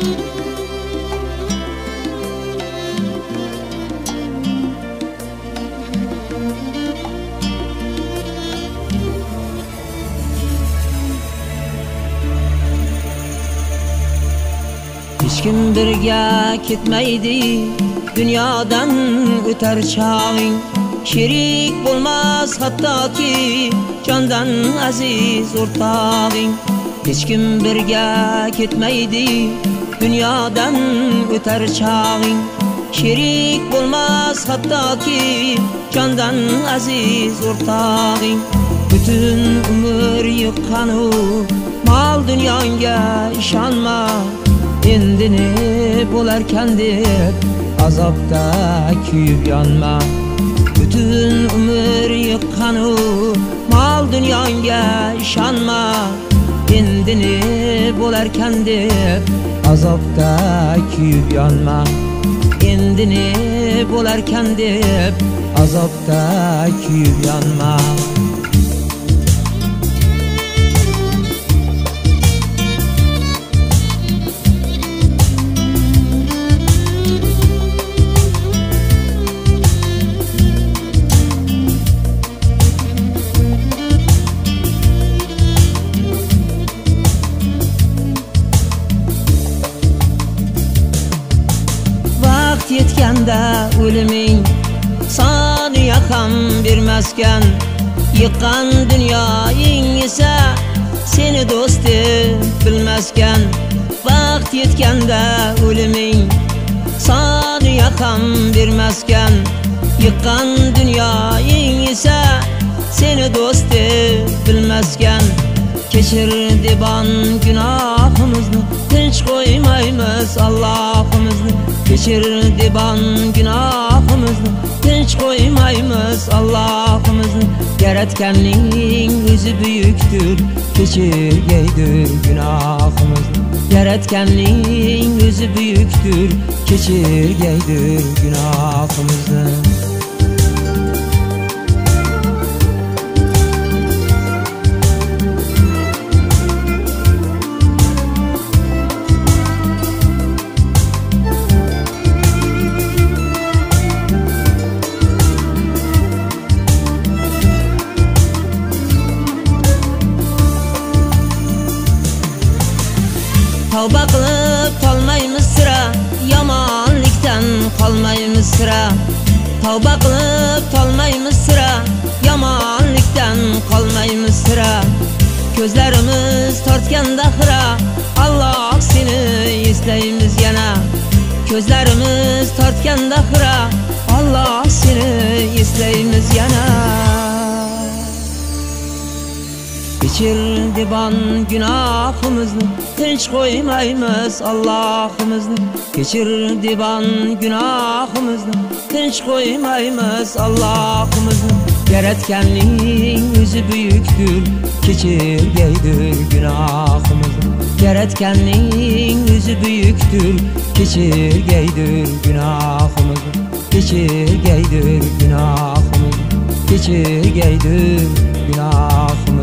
Hech kim birga ketmaydi dunyodan o'tar chog'ing sherik bo'lmas hattoki jondan aziz o'rtog'ing hech kim birga ketmaydi Dunyodan o'tar chog'ing Sherik bo'lmas hattoki Jondan aziz o'rtog'ing Bütün umr yiqqanu Mal dunyonga ishonma Endi ne bo'larkan deb azobda kuyib yonma Bütün umr yiqqanu Mal dunyonga ishonma Endi ne bo'larkan deb azobda kuyib yonma Endi ne bo'larkan deb azobda kuyib yonma yetganda o'liming. Soniya ham bermaskan. Yiqqan dunyoying esa seni do'st deb bilmaskan. Vaqt yetganda o'liming. Soniya ham bermaskan. Yiqqan dunyoying esa seni do'st deb bilmaskan. Kechir debon gunoh Allohimizni kechir debon gunohimizni tinch qo'ymaymiz Allohimizni yaratganning o'zi buyukdir kechirgaydir gunohimizni yaratganning o'zi buyukdir kechirgaydir Tavba qilib qolmaymiz sira yomonlikdan qolmaymiz sira. Tavba qilib qolmaymiz sira yomonlikdan qolmaymiz sira. Ko'zlarimiz tortganda xira Alloh seni eslaymiz yana. Ko'zlarimiz tortganda xira Alloh seni eslaymiz yana. Kechir debon gunohimizni tinch qo'ymaymiz Allohimizni kechir debon gunohimizni tinch qo'ymaymiz Allohimizni yaratganning o'zi buyukdir kechirgaydir gunohimizni yaratganning o'zi buyukdir kechirgaydir gunohimizni kechirgaydir gunohimizni kechirgaydir gunohimizni